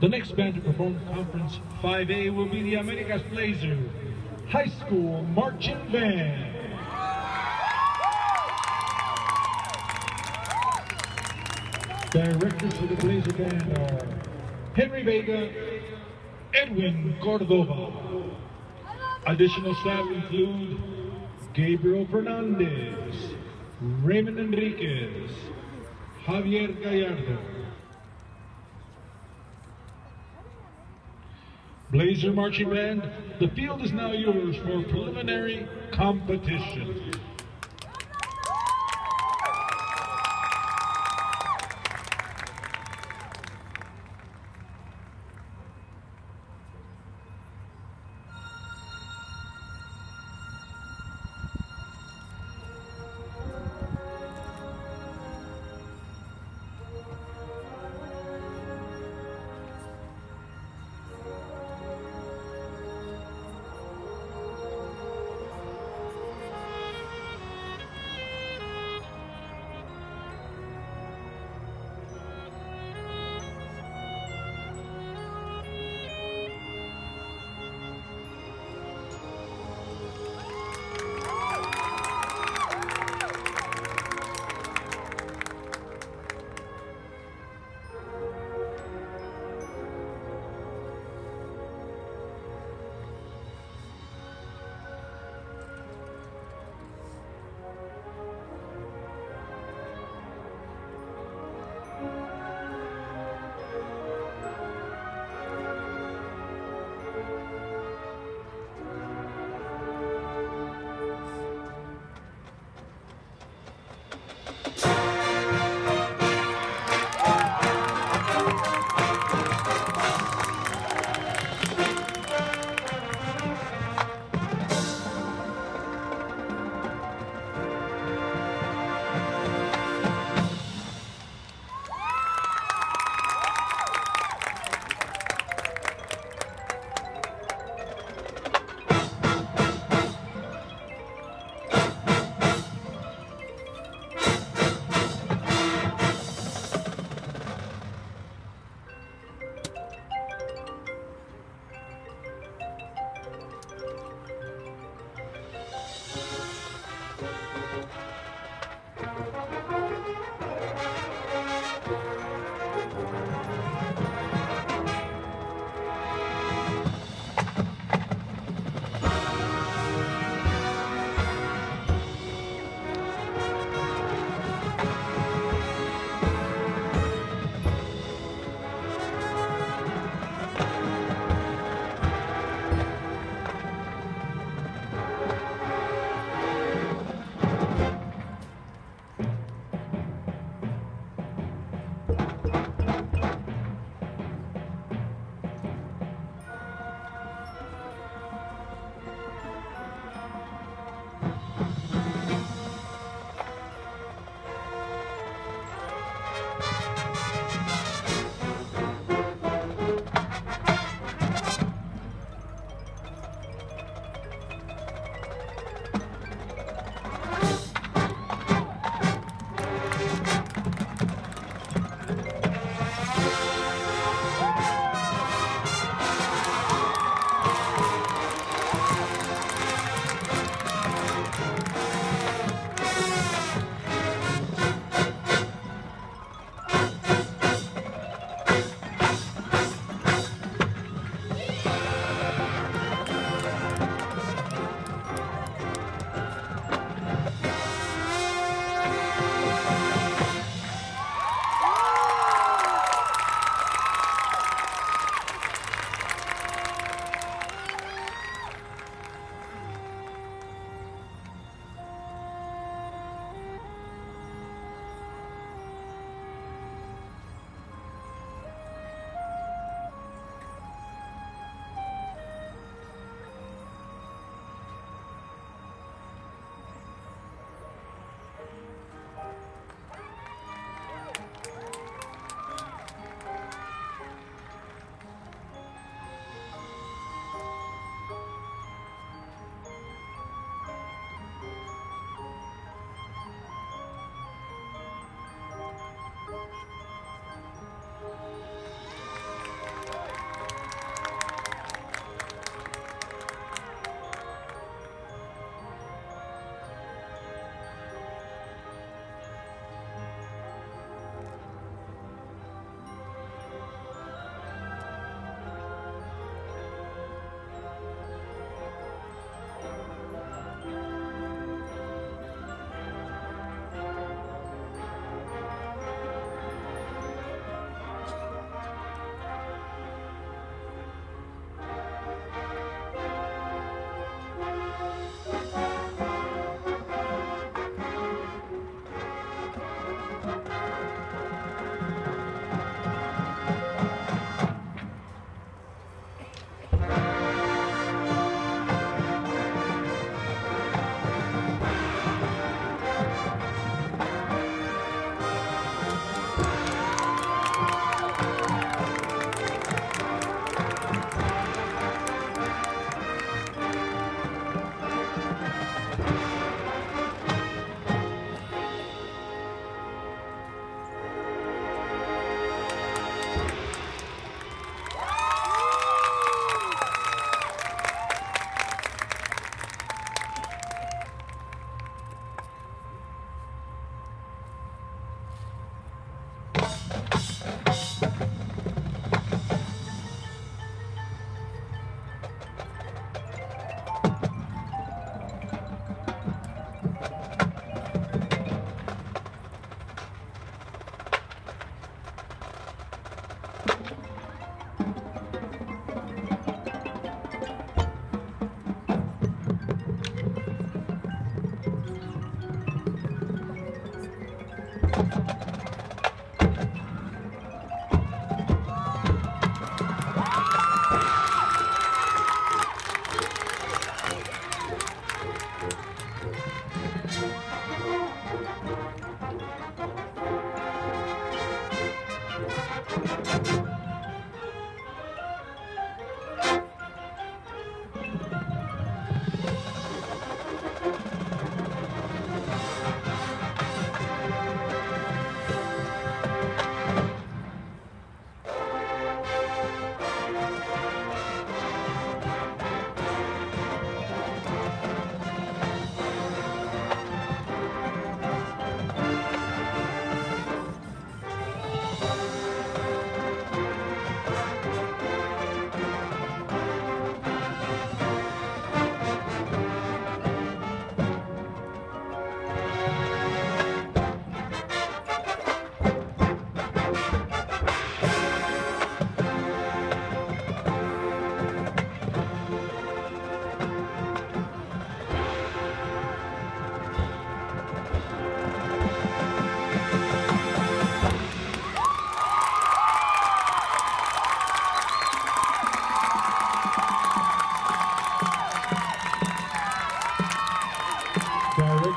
The next band to perform Conference 5A will be the Americas Blazer High School Marching Band. Directors for the Blazer Band are Henry Vega, Edwin Cordova. Additional staff include Gabriel Fernandez, Raymond Enriquez, Javier Gallardo. Blazer Marching Band, the field is now yours for preliminary competition.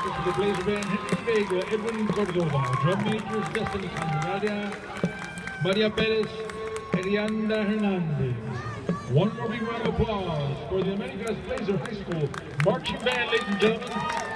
For the Blazer Band, Henry Vega, Edwin Cordova. Drum majors, Destiny Candelaria, Maria Perez, Elianda Hernandez. One more big round of applause for the Americas Blazer High School Marching Band, ladies and gentlemen.